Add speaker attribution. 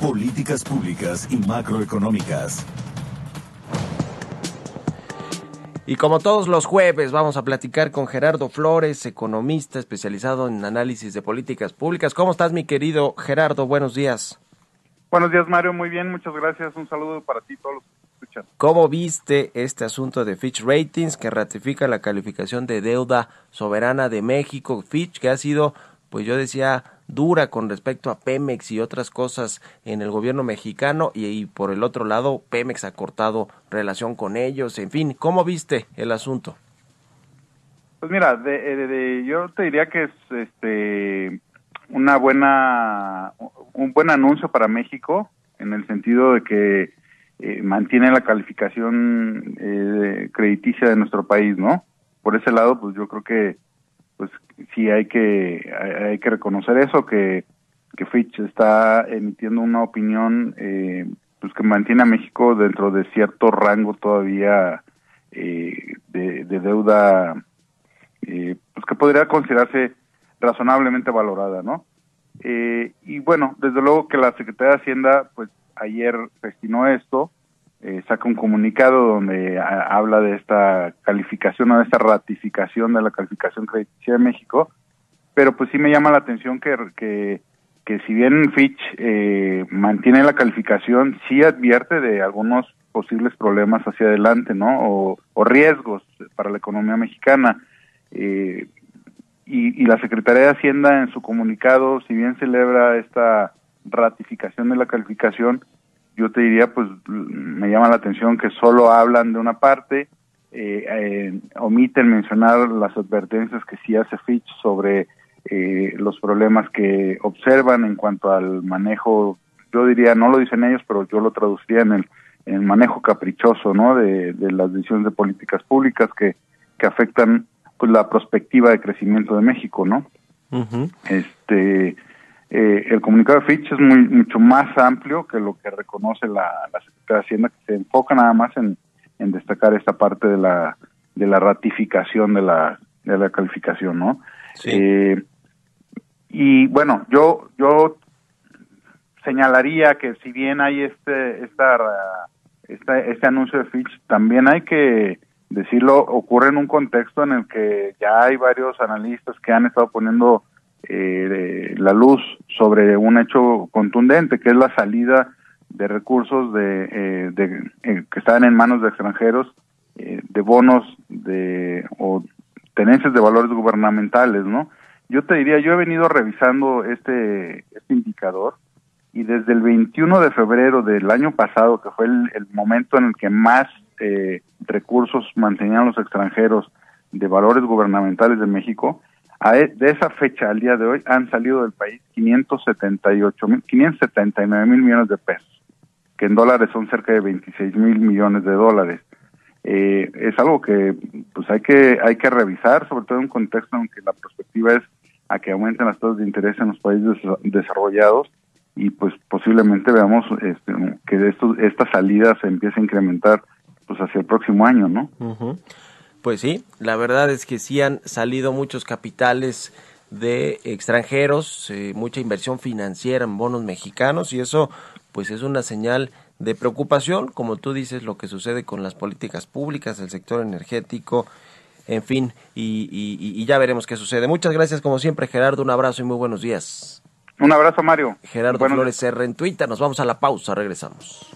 Speaker 1: políticas públicas y macroeconómicas.
Speaker 2: Y como todos los jueves, vamos a platicar con Gerardo Flores, economista especializado en análisis de políticas públicas. ¿Cómo estás, mi querido Gerardo? Buenos días.
Speaker 3: Buenos días, Mario. Muy bien, muchas gracias. Un saludo para ti y todos los que escuchan.
Speaker 2: ¿Cómo viste este asunto de Fitch Ratings que ratifica la calificación de deuda soberana de México? Fitch, que ha sido, pues yo decía, dura con respecto a Pemex y otras cosas en el gobierno mexicano y, por el otro lado Pemex ha cortado relación con ellos. En fin, ¿cómo viste el asunto?
Speaker 3: Pues mira, de, yo te diría que es este una buena un buen anuncio para México en el sentido de que eh, mantiene la calificación eh, crediticia de nuestro país, ¿no? Por ese lado, pues yo creo que pues sí hay que hay, que reconocer eso que que Fitch está emitiendo una opinión eh, pues que mantiene a México dentro de cierto rango todavía eh, de, deuda eh, pues que podría considerarse razonablemente valorada no y bueno desde luego que la Secretaría de Hacienda pues ayer destinó esto eh, saca un comunicado donde habla de esta calificación o de esta ratificación de la calificación crediticia de México, pero pues sí me llama la atención que, que, que si bien Fitch eh, mantiene la calificación, sí advierte de algunos posibles problemas hacia adelante, ¿no? O, o riesgos para la economía mexicana. Eh, y, y la Secretaría de Hacienda en su comunicado, si bien celebra esta ratificación de la calificación, yo te diría, pues me llama la atención que solo hablan de una parte, eh, eh, omiten mencionar las advertencias que sí hace Fitch sobre eh, los problemas que observan en cuanto al manejo, yo diría, no lo dicen ellos, pero yo lo traduciría en el, manejo caprichoso, ¿no? De, las decisiones de políticas públicas que, que afectan pues la perspectiva de crecimiento de México, ¿no? Este eh, el comunicado de Fitch es muy mucho más amplio que lo que reconoce la, la Secretaría de Hacienda, que se enfoca nada más en, en destacar esta parte de la de la ratificación de la de la calificación, ¿no? Eh, y bueno, yo yo señalaría que si bien hay este esta, esta este anuncio de Fitch, también hay que decirlo ocurre en un contexto en el que ya hay varios analistas que han estado poniendo eh, la luz sobre un hecho contundente, que es la salida de recursos de, eh, eh, que están en manos de extranjeros, eh, de bonos de o tenencias de valores gubernamentales, ¿no? Yo te diría, yo he venido revisando este, este indicador y desde el 21 de febrero del año pasado, que fue el, el momento en el que más recursos mantenían los extranjeros de valores gubernamentales de México, de esa fecha al día de hoy han salido del país 578 mil, 579 mil millones de pesos, que en dólares son cerca de 26 mil millones de dólares. Eh, es algo que pues hay que hay que revisar, sobre todo en un contexto en que la perspectiva es a que aumenten las tasas de interés en los países desarrollados y pues posiblemente veamos este, que esto, esta salida se empiece a incrementar pues hacia el próximo año, ¿no?
Speaker 2: Pues sí, la verdad es que sí han salido muchos capitales de extranjeros, eh, mucha inversión financiera en bonos mexicanos y eso pues es una señal de preocupación, como tú dices, lo que sucede con las políticas públicas, el sector energético, en fin, y, ya veremos qué sucede. Muchas gracias como siempre Gerardo, un abrazo y muy buenos días.
Speaker 3: Un abrazo Mario.
Speaker 2: Gerardo Flores R en Twitter, nos vamos a la pausa, regresamos.